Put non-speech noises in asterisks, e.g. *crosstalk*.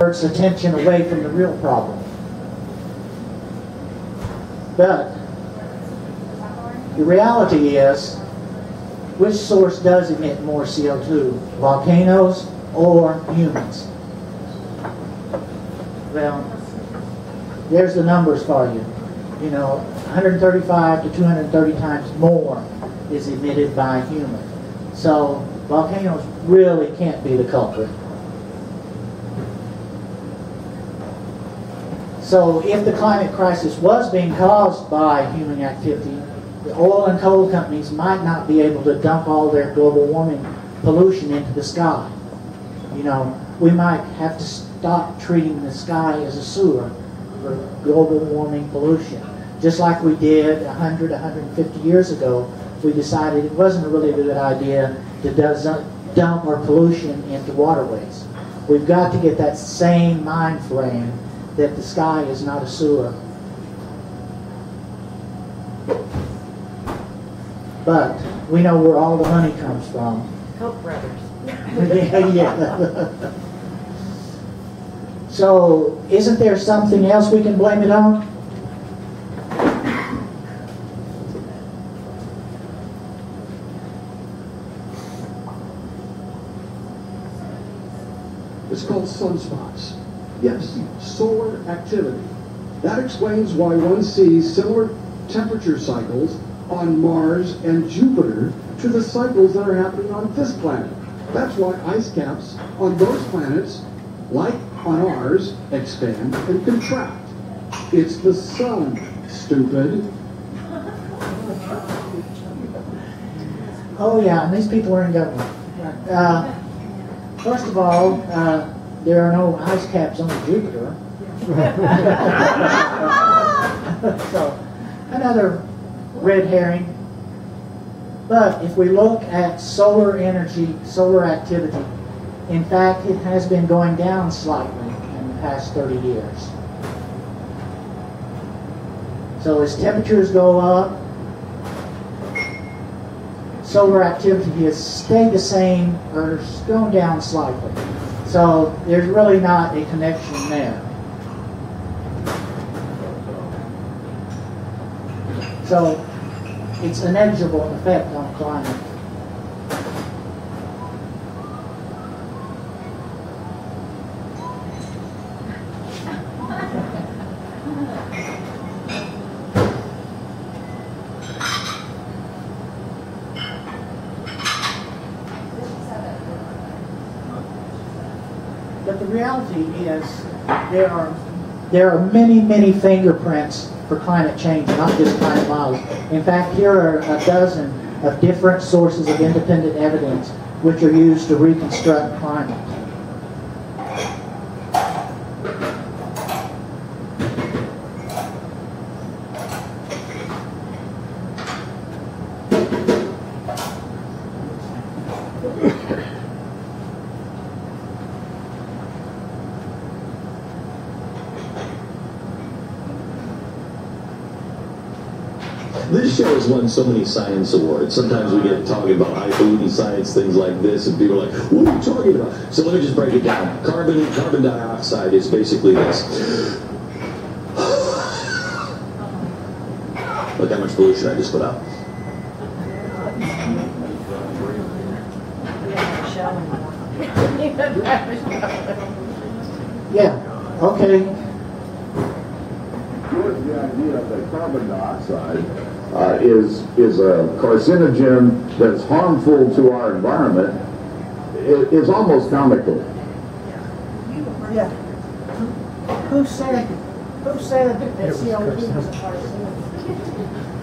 diverts attention away from the real problem. But the reality is, which source does emit more CO2? Volcanoes or humans? Well, there's the numbers for you. You know, 135 to 230 times more is emitted by humans. So volcanoes really can't be the culprit. So if the climate crisis was being caused by human activity, the oil and coal companies might not be able to dump all their global warming pollution into the sky. You know, we might have to stop treating the sky as a sewer for global warming pollution. Just like we did 100, 150 years ago, we decided it wasn't a really good idea to dump our pollution into waterways. We've got to get that same mind frame that the sky is not a sewer. But we know where all the money comes from. Koch brothers. yeah, *laughs* yeah. so, isn't there something else we can blame it on? It's called sunspots. Yes, solar activity. That explains why one sees similar temperature cycles on Mars and Jupiter to the cycles that are happening on this planet. That's why ice caps on those planets, like on ours, expand and contract. It's the sun, stupid. Oh yeah, and these people are in government. Uh, first of all, uh, there are no ice caps on Jupiter. *laughs* so, another red herring. But if we look at solar energy, solar activity, in fact, it has been going down slightly in the past 30 years. So as temperatures go up, solar activity has stayed the same or gone down slightly. So there's really not a connection there. So it's an inexorable effect on climate. But the reality is there are there are many, many fingerprints for climate change, not just climate models. In fact, here are a dozen of different sources of independent evidence which are used to reconstruct climate. *coughs* This show has won so many science awards. Sometimes we get talking about high pollutant science, things like this, and people are like, what are you talking about? So let me just break it down. Carbon, carbon dioxide is basically this. *sighs* Look how much pollution I just put out. *laughs* Yeah, okay. The idea of the carbon dioxide uh, is is a carcinogen that's harmful to our environment it is almost comical. Yeah. Who said who said that CO2 was a carcinogen?